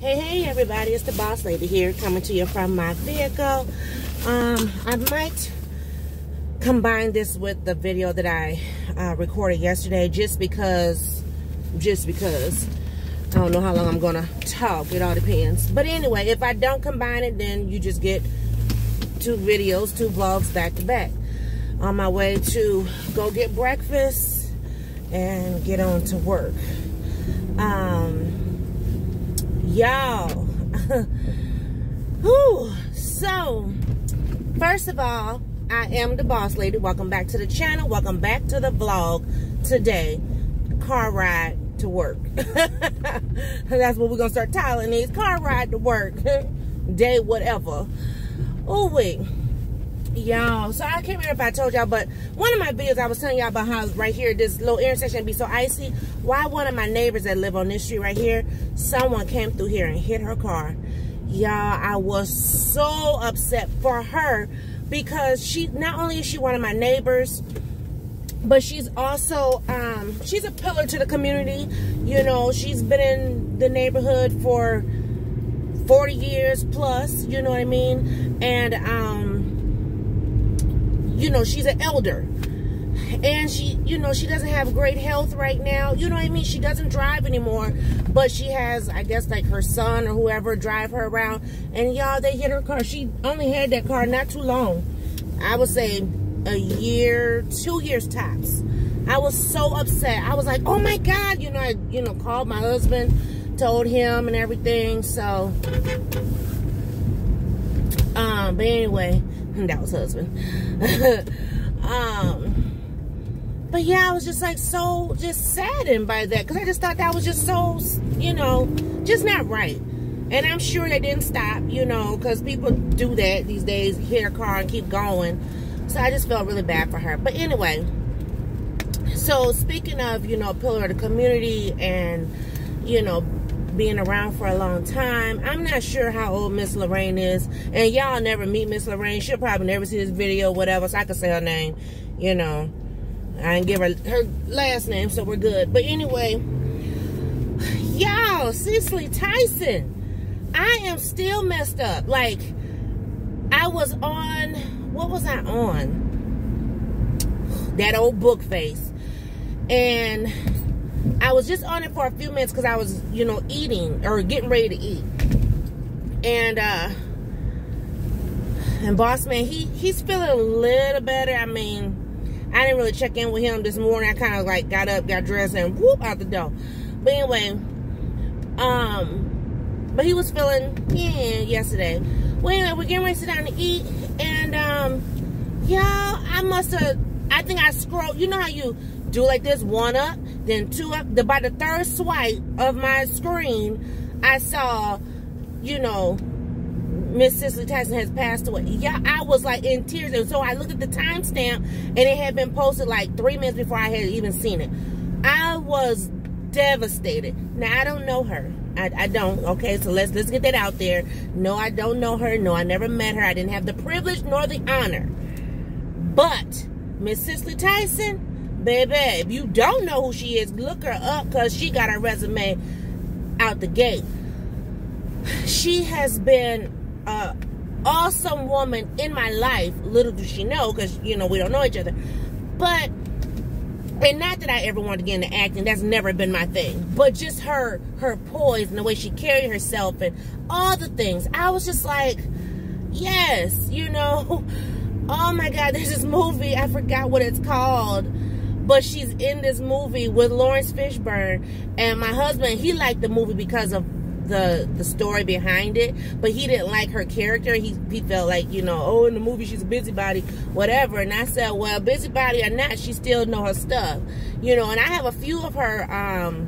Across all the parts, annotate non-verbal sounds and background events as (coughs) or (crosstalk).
Hey, hey, everybody, it's the Boss Lady here coming to you from my vehicle. Um, I might combine this with the video that I uh, recorded yesterday just because, just because. I don't know how long I'm to talk. It all depends. But anyway, if I don't combine it, then you just get two videos, two vlogs back to back. On my way to go get breakfast and get on to work. Um, y'all. (laughs) Whew. So, first of all, I am the boss lady. Welcome back to the channel. Welcome back to the vlog today. Car ride to work. (laughs) That's what we're to start titling these. Car ride to work. (laughs) Day whatever. Oh, wait. Y'all, so I can't remember if I told y'all, but one of my videos I was telling y'all about how right here, this little intersection be so icy. Why one of my neighbors that live on this street right here, someone came through here and hit her car. Y'all, I was so upset for her because she, not only is she one of my neighbors, but she's also um she's a pillar to the community you know she's been in the neighborhood for 40 years plus you know what i mean and um you know she's an elder and she you know she doesn't have great health right now you know what i mean she doesn't drive anymore but she has i guess like her son or whoever drive her around and y'all they hit her car she only had that car not too long i would say a year, two years tops. I was so upset. I was like, oh my God, you know, I, you know, called my husband, told him and everything. So, um, but anyway, that husband. (laughs) um, but yeah, I was just like so just saddened by that because I just thought that was just so, you know, just not right. And I'm sure they didn't stop, you know, because people do that these days, hit a car and keep going. So I just felt really bad for her. But anyway, so speaking of, you know, pillar of the community and, you know, being around for a long time. I'm not sure how old Miss Lorraine is. And y'all never meet Miss Lorraine. She'll probably never see this video, whatever, so I can say her name. You know, I didn't give her her last name, so we're good. But anyway, y'all, Cicely Tyson. I am still messed up. Like, I was on what was I on? That old book face. And I was just on it for a few minutes because I was, you know, eating or getting ready to eat. And uh and boss man, he he's feeling a little better. I mean, I didn't really check in with him this morning. I kind of like got up, got dressed, and whoop out the door. But anyway, um, but he was feeling yeah yesterday. Well, anyway, we're getting ready to sit down to eat, and um, y'all, I must have. I think I scrolled. You know how you do like this, one up, then two up. The by the third swipe of my screen, I saw, you know, Miss Cicely Tyson has passed away. Yeah, I was like in tears. And so I looked at the timestamp and it had been posted like three minutes before I had even seen it. I was devastated. Now I don't know her. I, I don't. Okay, so let's let's get that out there. No, I don't know her. No, I never met her. I didn't have the privilege nor the honor. But Miss Cicely Tyson, baby, if you don't know who she is, look her up because she got her resume out the gate. She has been a awesome woman in my life. Little does she know, because you know we don't know each other. But and not that I ever wanted to get into acting. That's never been my thing. But just her her poise and the way she carried herself and all the things. I was just like, yes, you know. (laughs) Oh my God, there's this movie. I forgot what it's called. But she's in this movie with Laurence Fishburne. And my husband, he liked the movie because of the the story behind it, but he didn't like her character. He he felt like you know, oh, in the movie she's a busybody, whatever. And I said, well, busybody or not, she still know her stuff, you know. And I have a few of her um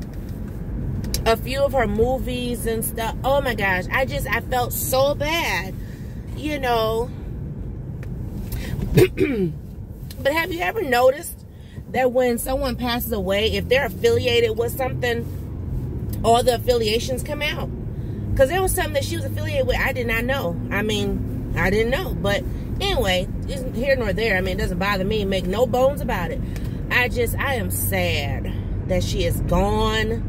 a few of her movies and stuff. Oh my gosh, I just I felt so bad, you know. (clears throat) but have you ever noticed that when someone passes away, if they're affiliated with something all the affiliations come out. Because there was something that she was affiliated with I did not know. I mean, I didn't know. But anyway, isn't here nor there. I mean, it doesn't bother me. Make no bones about it. I just, I am sad that she is gone.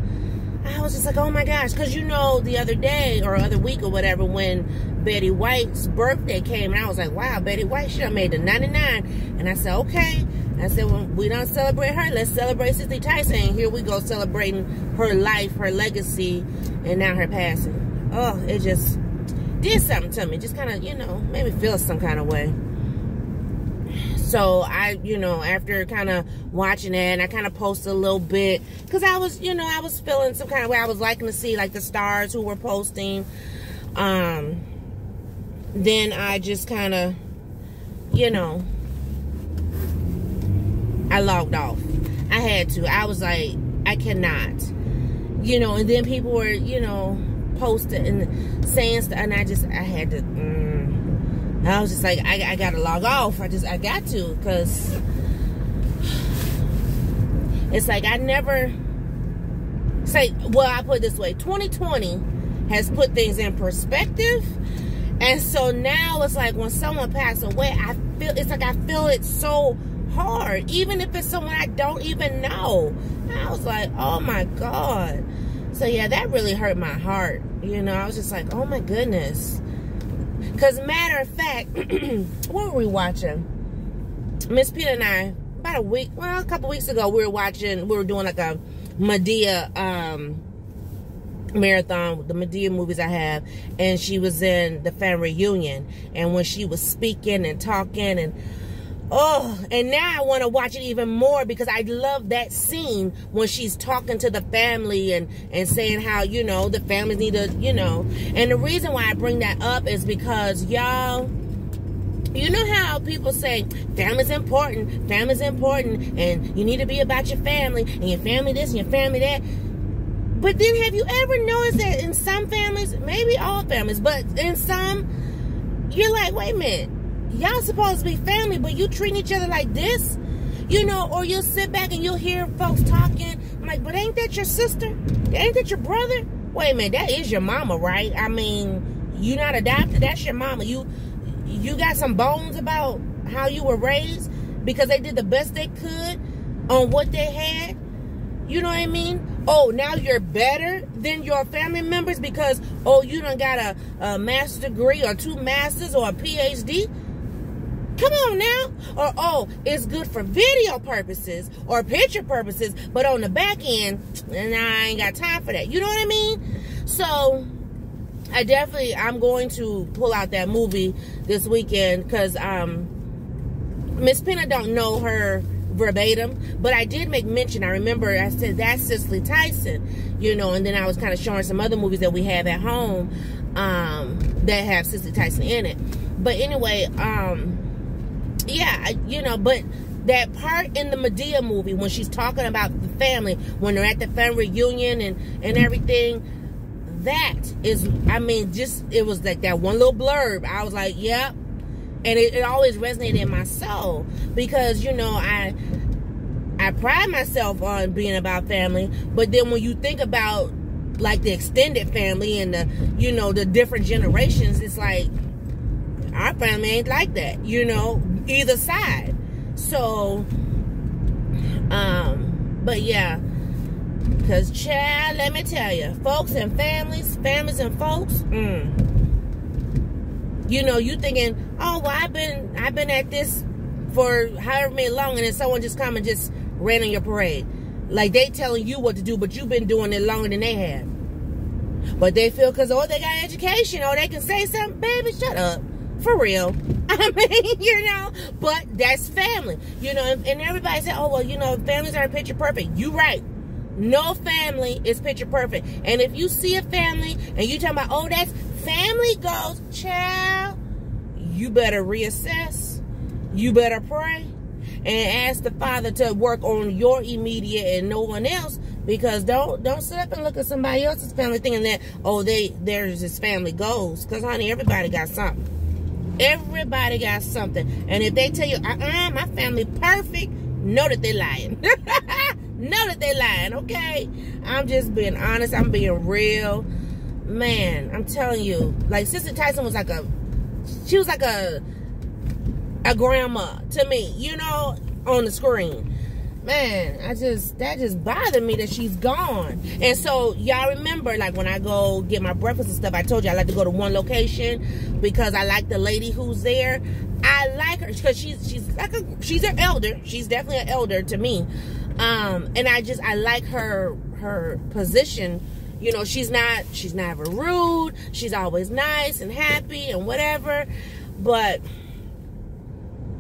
I was just like, oh my gosh, because you know, the other day or other week or whatever, when Betty White's birthday came, and I was like, wow, Betty White should have made the 99. And I said, okay. I said, well, we don't celebrate her. Let's celebrate Cicely Tyson. And here we go celebrating her life, her legacy, and now her passing. Oh, it just did something to me. Just kind of, you know, made me feel some kind of way. So I, you know, after kind of watching it, and I kind of posted a little bit because I was, you know, I was feeling some kind of way. I was liking to see like the stars who were posting. Um, then I just kind of, you know, I logged off. I had to. I was like, I cannot. You know, and then people were, you know, posting and saying stuff, and I just, I had to, mm, I was just like, I, I gotta log off. I just, I got to, because it's like I never say, well, I put this way 2020 has put things in perspective. And so now it's like when someone passed away, I feel, it's like I feel it so hard, even if it's someone I don't even know. I was like, oh my God. So yeah, that really hurt my heart. You know, I was just like, oh my goodness. Because matter of fact, (clears throat) what were we watching? Miss Peter and I, about a week, well, a couple weeks ago, we were watching, we were doing like a Madea um, marathon, the Madea movies I have, and she was in the family reunion. And when she was speaking and talking and Oh, and now I want to watch it even more because I love that scene when she's talking to the family and, and saying how, you know, the families need to, you know. And the reason why I bring that up is because y'all, you know how people say family's important, family's important, and you need to be about your family, and your family this and your family that. But then have you ever noticed that in some families, maybe all families, but in some, you're like, wait a minute y'all supposed to be family, but you treating each other like this? You know, or you'll sit back and you'll hear folks talking. I'm like, but ain't that your sister? Ain't that your brother? Wait a minute, that is your mama, right? I mean, you not adopted, that's your mama. You you got some bones about how you were raised because they did the best they could on what they had. You know what I mean? Oh, now you're better than your family members because, oh, you don't got a, a master's degree or two masters or a PhD. Come on now. Or, oh, it's good for video purposes or picture purposes, but on the back end, and I ain't got time for that. You know what I mean? So, I definitely, I'm going to pull out that movie this weekend because um, Miss Pena don't know her verbatim, but I did make mention. I remember I said that's Cicely Tyson, you know, and then I was kind of showing some other movies that we have at home um, that have Cicely Tyson in it. But anyway, um, yeah, you know, but that part in the Madea movie when she's talking about the family, when they're at the family reunion and, and everything, that is, I mean, just, it was like that one little blurb. I was like, yep. And it, it always resonated in my soul because, you know, I, I pride myself on being about family, but then when you think about like the extended family and the, you know, the different generations, it's like, our family ain't like that, you know, either side. So, um, but yeah, because Chad, let me tell you, folks and families, families and folks, mm, you know, you thinking, oh, well, I've been, I've been at this for however many long, and then someone just come and just ran on your parade. Like they telling you what to do, but you've been doing it longer than they have. But they feel because, oh, they got education, or they can say something. Baby, shut up. For real. (laughs) I mean, you know, but that's family. You know, and, everybody said, oh, well, you know, families aren't picture perfect. You right. No family is picture perfect. And if you see a family and you talking about, oh, that's family goals, child, you better reassess. You better pray and ask the Father to work on your immediate and no one else because don't don't sit up and look at somebody else's family thinking that oh they there's his family goals because honey everybody got something Everybody got something. And if they tell you, uh-uh, my family perfect, know that they lying. (laughs) know that they lying, okay? I'm just being honest. I'm being real. Man, I'm telling you. Like, Sister Tyson was like a, she was like a, a grandma to me, you know, on the screen. Man, I just that just bothered me that she's gone. And so y'all remember, like when I go get my breakfast and stuff, I told you I like to go to one location because I like the lady who's there. I like her because she's she's like a she's an elder. She's definitely an elder to me. Um, and I just I like her her position. You know, she's not she's never rude. She's always nice and happy and whatever. But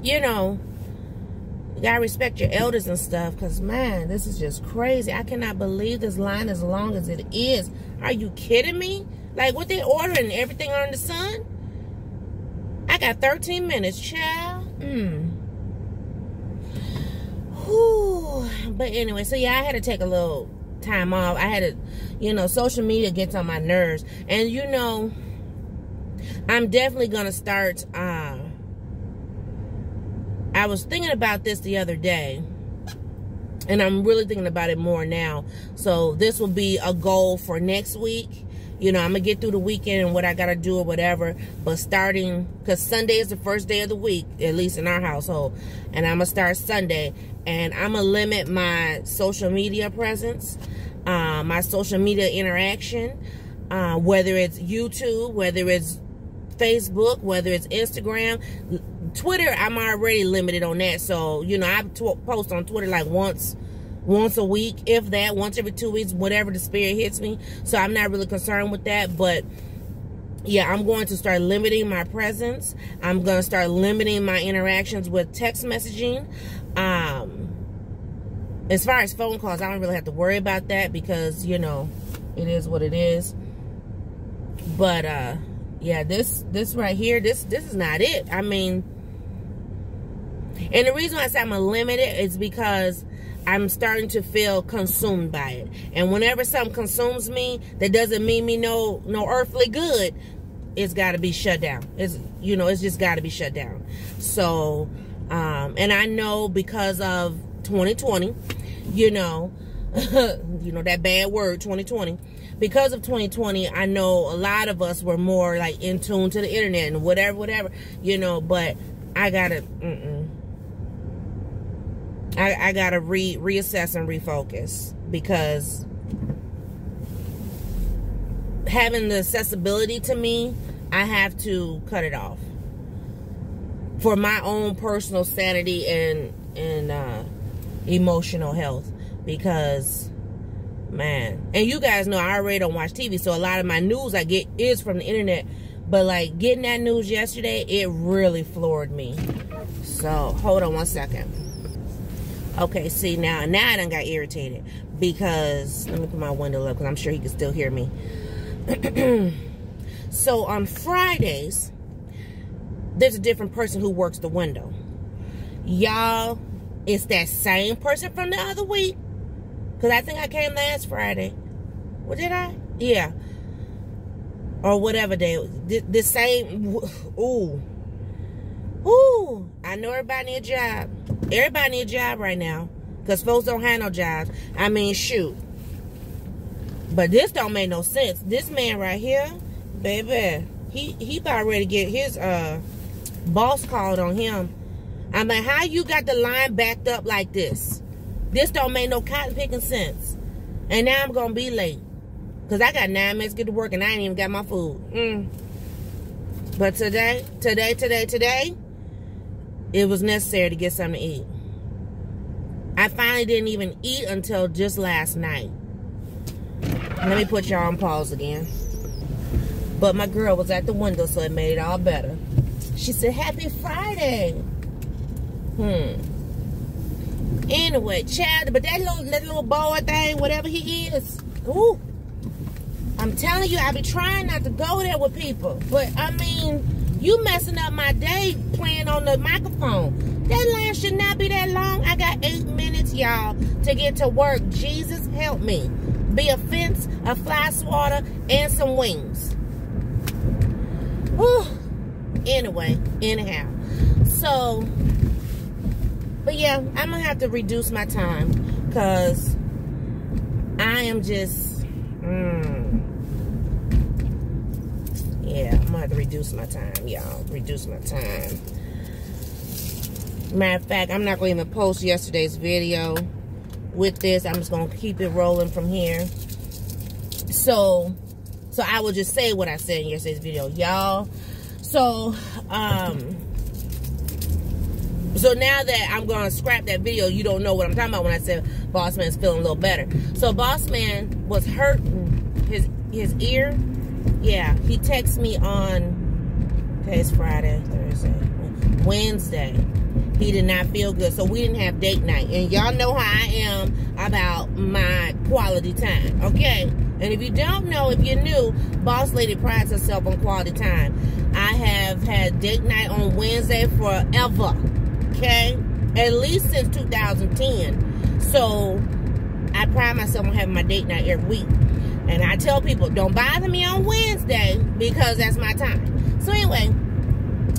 you know, gotta respect your elders and stuff because man this is just crazy. I cannot believe this line as long as it is. Are you kidding me? Like what they ordering everything on the sun? I got 13 minutes child. Mm. Whew. but anyway so yeah i had to take a little time off. I had to you know social media gets on my nerves. And you know i'm definitely gonna start uh I was thinking about this the other day, and I'm really thinking about it more now. So this will be a goal for next week. You know, I'm gonna get through the weekend and what I gotta do or whatever. But starting, cause Sunday is the first day of the week, at least in our household, and I'm gonna start Sunday, and I'm gonna limit my social media presence, uh, my social media interaction, uh, whether it's YouTube, whether it's Facebook, whether it's Instagram, Twitter, I'm already limited on that. So, you know, I post on Twitter like once once a week, if that, once every two weeks, whatever the spirit hits me. So I'm not really concerned with that. But yeah, I'm going to start limiting my presence. I'm going to start limiting my interactions with text messaging. Um, as far as phone calls, I don't really have to worry about that because, you know, it is what it is. But, uh, yeah, this, this right here, this, this is not it. I mean, and the reason I say I'm a limit is because I'm starting to feel consumed by it. And whenever something consumes me, that doesn't mean me no no earthly good. It's got to be shut down. It's you know, it's just got to be shut down. So, um, and I know because of 2020, you know, (laughs) you know that bad word 2020. Because of 2020, I know a lot of us were more like in tune to the internet and whatever, whatever, you know. But I gotta. Mm -mm. I, I gotta re reassess and refocus because having the accessibility to me, I have to cut it off. For my own personal sanity and and uh, emotional health because man and you guys know I already don't watch TV so a lot of my news I get is from the internet but like getting that news yesterday it really floored me. So hold on one second Okay, see now, now I done got irritated because let me put my window up because I'm sure he can still hear me. (clears throat) so on Fridays, there's a different person who works the window. Y'all, it's that same person from the other week. Because I think I came last Friday. What did I? Yeah. Or whatever day. The, the same. Ooh. Ooh. I know everybody need a job. Everybody need a job right now. Because folks don't have no jobs. I mean, shoot. But this don't make no sense. This man right here, baby, he, he about ready to get his uh boss called on him. I mean, how you got the line backed up like this? This don't make no cotton picking sense. And now I'm going to be late. Because I got nine minutes to get to work and I ain't even got my food. Mm. But today, today, today, today, it was necessary to get something to eat. I finally didn't even eat until just last night. Let me put y'all on pause again. But my girl was at the window, so it made it all better. She said, Happy Friday. Hmm. Anyway, child, but that little, that little boy thing, whatever he is, ooh. I'm telling you, I be trying not to go there with people. But, I mean, you messing up my day playing on the microphone. That line should not be that long. I got eight minutes, y'all, to get to work. Jesus help me. Be a fence, a fly swatter, and some wings. Whew. Anyway, anyhow. So, but yeah, I'm going to have to reduce my time because I am just... Mm, have to reduce my time, y'all. Reduce my time. Matter of fact, I'm not going to even post yesterday's video with this. I'm just going to keep it rolling from here. So, so I will just say what I said in yesterday's video, y'all. So, um, so now that I'm going to scrap that video, you don't know what I'm talking about when I said Boss Man's feeling a little better. So Boss Man was hurting his his ear. Yeah, he texts me on, it's Friday, Thursday, Wednesday. He did not feel good, so we didn't have date night. And y'all know how I am about my quality time, okay? And if you don't know, if you're new, Boss Lady prides herself on quality time. I have had date night on Wednesday forever okay? At least since 2010. So I pride myself on having my date night every week. And I tell people, don't bother me on Wednesday because that's my time. So anyway,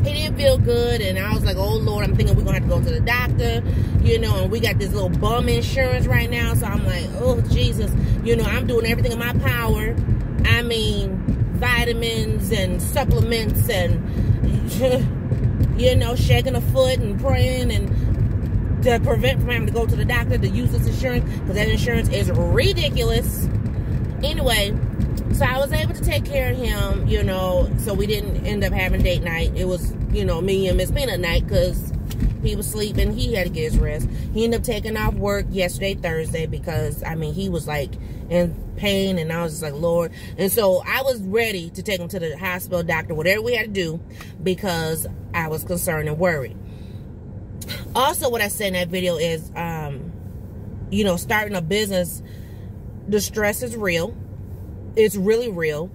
he didn't feel good and I was like, oh Lord, I'm thinking we're gonna have to go to the doctor, you know, and we got this little bum insurance right now. So I'm like, oh Jesus, you know, I'm doing everything in my power. I mean, vitamins and supplements and (laughs) you know, shaking a foot and praying and to prevent from having to go to the doctor to use this insurance because that insurance is ridiculous. Anyway, so I was able to take care of him, you know, so we didn't end up having date night. It was, you know, me and Miss Peanut night because he was sleeping. He had to get his rest. He ended up taking off work yesterday, Thursday, because, I mean, he was like in pain and I was just like, Lord. And so I was ready to take him to the hospital, doctor, whatever we had to do because I was concerned and worried. Also, what I said in that video is, um, you know, starting a business, the stress is real. It's really real.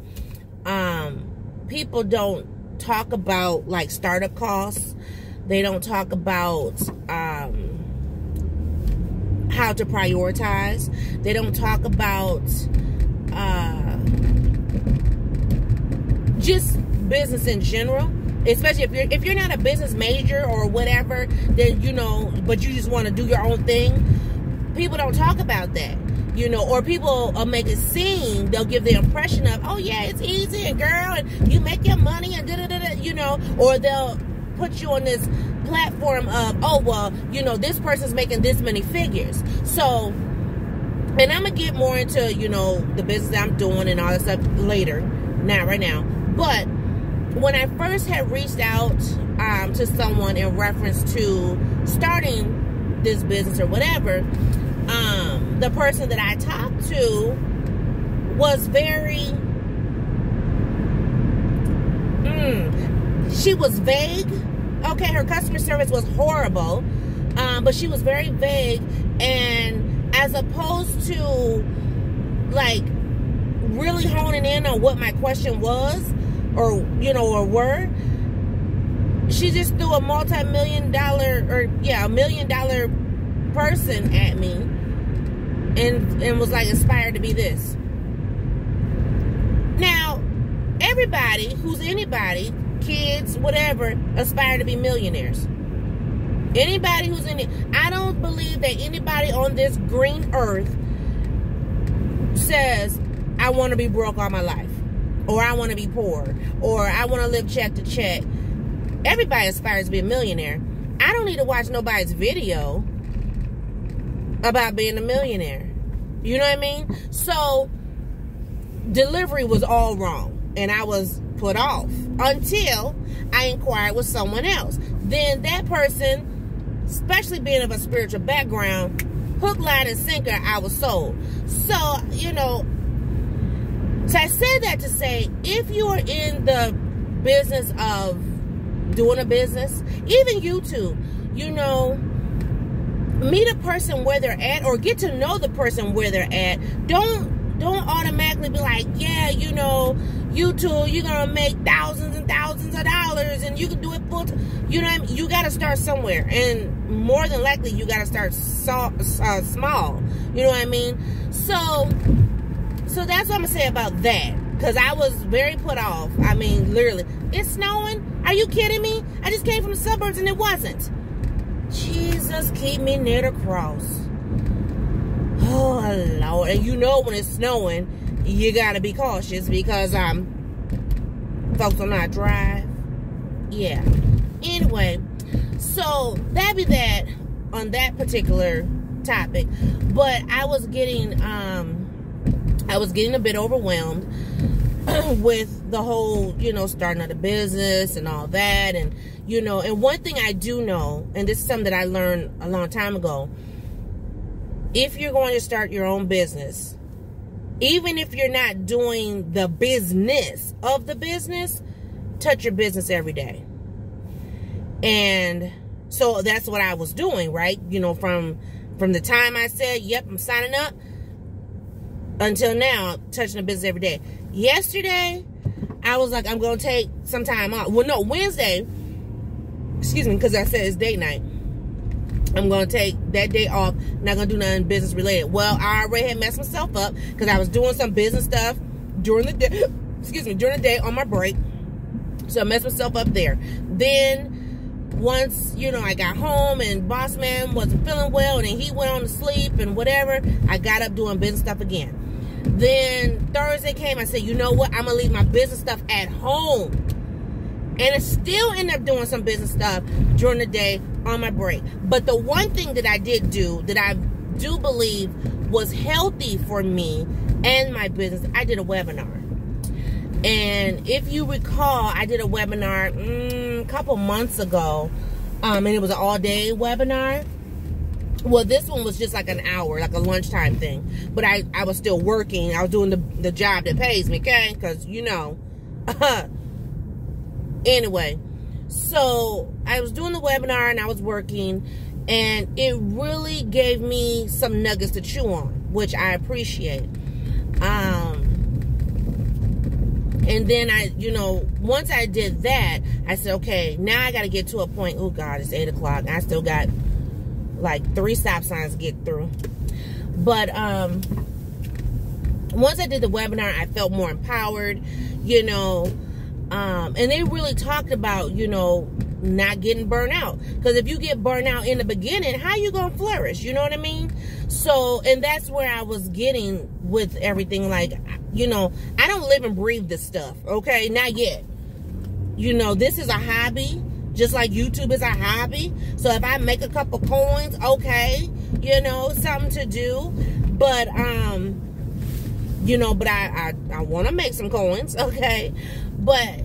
Um, people don't talk about like startup costs. They don't talk about um, how to prioritize. They don't talk about uh, just business in general. Especially if you're if you're not a business major or whatever, then you know, but you just want to do your own thing. People don't talk about that you know, or people make it seem, they'll give the impression of, oh yeah, it's easy and girl, and you make your money and da da da, you know, or they'll put you on this platform of, oh, well, you know, this person's making this many figures. So, and I'm to get more into, you know, the business I'm doing and all that stuff later, not right now. But when I first had reached out um, to someone in reference to starting this business or whatever, the person that I talked to was very, mm, she was vague okay, her customer service was horrible, um, but she was very vague. And as opposed to like really honing in on what my question was, or you know, or were, she just threw a multi-million dollar or yeah, a million dollar person at me, and and was like inspired to be this. Now, everybody who's anybody kids, whatever, aspire to be millionaires. Anybody who's in it, I don't believe that anybody on this green earth says, I want to be broke all my life, or I want to be poor, or I want to live check to check. Everybody aspires to be a millionaire. I don't need to watch nobody's video about being a millionaire. You know what I mean? So, delivery was all wrong. And I was put off until I inquired with someone else. Then that person, especially being of a spiritual background, hook, line, and sinker, I was sold. So, you know, so I say that to say, if you are in the business of doing a business, even YouTube, you know, meet a person where they're at or get to know the person where they're at. Don't don't automatically be like, yeah, you know, you YouTube, you're gonna make thousands and thousands of dollars and you can do it full time. You know I mean? You gotta start somewhere. And more than likely, you gotta start so, uh, small. You know what I mean? So, so that's what I'm gonna say about that. Cause I was very put off. I mean, literally, it's snowing. Are you kidding me? I just came from the suburbs and it wasn't. Jesus, keep me near the cross. Oh, Lord. And you know when it's snowing, you got to be cautious because um, folks will not drive. Yeah. Anyway, So that be that on that particular topic. But I was getting um I was getting a bit overwhelmed (clears throat) with the whole, you know, starting out a business and all that and you know, and one thing I do know, and this is something that I learned a long time ago, if you're going to start your own business, even if you're not doing the business of the business, touch your business every day. And so that's what I was doing, right? You know, from from the time I said, "Yep, I'm signing up," until now, touching the business every day. Yesterday, I was like, I'm gonna take some time off. Well, no, Wednesday. Excuse me, because I said it's date night. I'm gonna take that day off. Not gonna do nothing business related. Well, I already had messed myself up because I was doing some business stuff during the day. (coughs) Excuse me, during the day on my break. So I messed myself up there. Then once, you know, I got home and boss man wasn't feeling well and he went on to sleep and whatever, I got up doing business stuff again. Then Thursday came, I said, you know what? I'm gonna leave my business stuff at home. And I still end up doing some business stuff during the day on my break. But the one thing that I did do that I do believe was healthy for me and my business, I did a webinar. And if you recall, I did a webinar mm, a couple months ago, um, and it was an all day webinar. Well, this one was just like an hour, like a lunchtime thing. But I, I was still working. I was doing the, the job that pays me, okay? Because, you know. (laughs) anyway, so I was doing the webinar and I was working. And it really gave me some nuggets to chew on, which I appreciate. Um, and then I, you know, once I did that, I said, okay, now I got to get to a point. Oh, God, it's 8 o'clock. I still got like three stop signs to get through. But um, once I did the webinar, I felt more empowered, you know. Um, and they really talked about, you know, not getting burnt out. Because if you get burnt out in the beginning, how you to flourish? You know what I mean? So, and that's where I was getting with everything. Like, you know, I don't live and breathe this stuff, okay? Not yet. You know, this is a hobby, just like YouTube is a hobby. So if I make a couple coins, okay, you know, something to do. But, um, you know, but I, I, I want to make some coins, (laughs) okay? But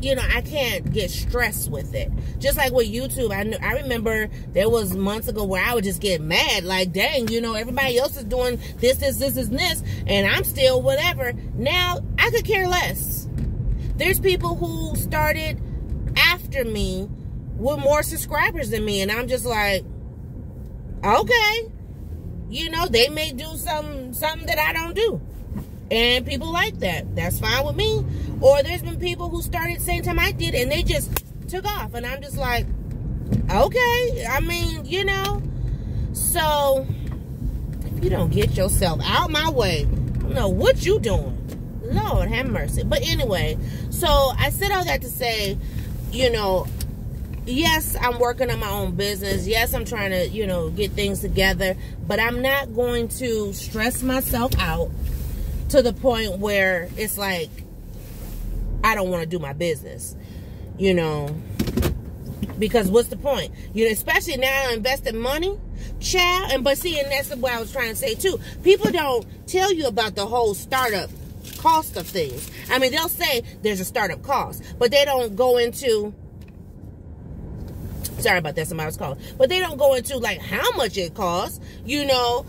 you know, I can't get stressed with it. Just like with YouTube, I knew, I remember there was months ago where I would just get mad, like, dang, you know, everybody else is doing this, this, this, this, this, and I'm still whatever. Now I could care less. There's people who started after me with more subscribers than me, and I'm just like, okay, you know, they may do some something that I don't do. And people like that. That's fine with me. Or there's been people who started same time I did and they just took off. And I'm just like, okay. I mean, you know. So, if you don't get yourself out my way, I don't know what you doing. Lord have mercy. But anyway, so I said all that to say, you know, yes, I'm working on my own business. Yes, I'm trying to, you know, get things together. But I'm not going to stress myself out to the point where it's like I don't want to do my business, you know. Because what's the point? You know, especially now I invested money, child. And but see, and that's what I was trying to say too. People don't tell you about the whole startup cost of things. I mean, they'll say there's a startup cost, but they don't go into sorry about that somebody was calling but they don't go into like how much it costs you know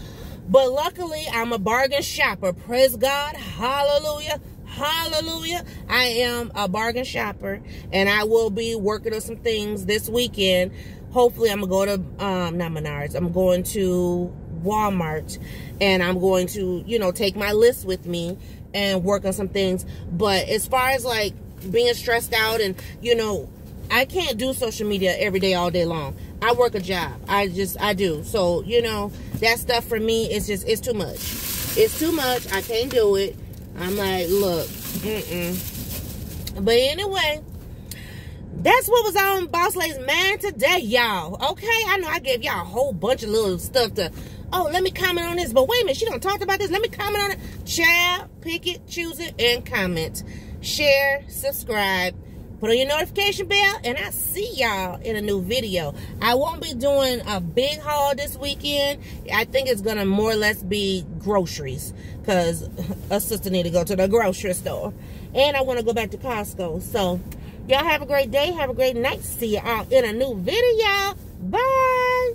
but luckily, I'm a bargain shopper. Praise God. Hallelujah. Hallelujah. I am a bargain shopper and I will be working on some things this weekend. Hopefully, I'm going to go to, um, not Menards, I'm going to Walmart and I'm going to, you know, take my list with me and work on some things. But as far as like being stressed out and, you know, I can't do social media every day, all day long. I work a job. I just, I do. So, you know, that stuff for me is just, it's too much. It's too much. I can't do it. I'm like, look, mm-mm. But anyway, that's what was on Boss Lady's Man today, y'all. Okay, I know I gave y'all a whole bunch of little stuff to, oh, let me comment on this. But wait a minute, she don't talk about this. Let me comment on it. Share, pick it, choose it, and comment. Share, subscribe Put on your notification bell, and I'll see y'all in a new video. I won't be doing a big haul this weekend. I think it's going to more or less be groceries because a sister need to go to the grocery store. And I want to go back to Costco. So, y'all have a great day. Have a great night. See y'all in a new video. Bye.